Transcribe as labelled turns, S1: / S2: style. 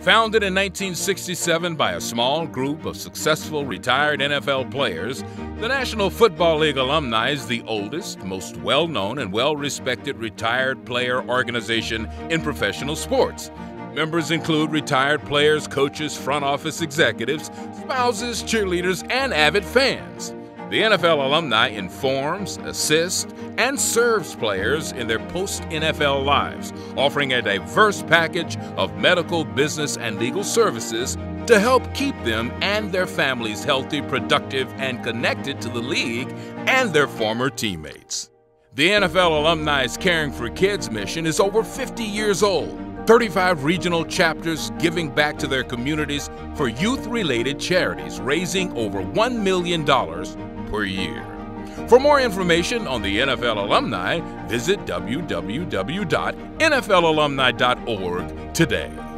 S1: Founded in 1967 by a small group of successful retired NFL players, the National Football League Alumni is the oldest, most well known, and well respected retired player organization in professional sports. Members include retired players, coaches, front office executives, spouses, cheerleaders, and avid fans. The NFL alumni informs, assists, and serves players in their post NFL lives, offering a diverse package of medical, business, and legal services to help keep them and their families healthy, productive, and connected to the league and their former teammates. The NFL Alumni's Caring for Kids mission is over 50 years old. 35 regional chapters giving back to their communities for youth related charities, raising over $1 million per year. For more information on the NFL alumni, visit www.nflalumni.org today.